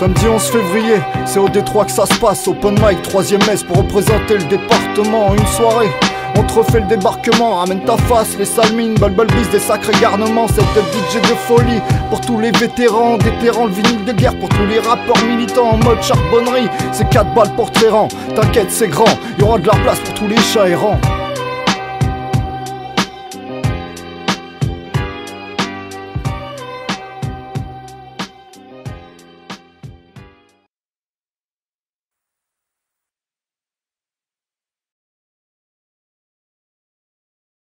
Samedi 11 février, c'est au Détroit que ça se passe. Open mic, troisième messe pour représenter le département. Une soirée, on te refait le débarquement. amène ta face, les salmines, bis des sacrés garnements. Cette DJ de folie pour tous les vétérans, déterrant le vinyle de guerre pour tous les rappeurs militants en mode charbonnerie. C'est 4 balles pour Tréran, t'inquiète, c'est grand. Y aura de la place pour tous les chats errants.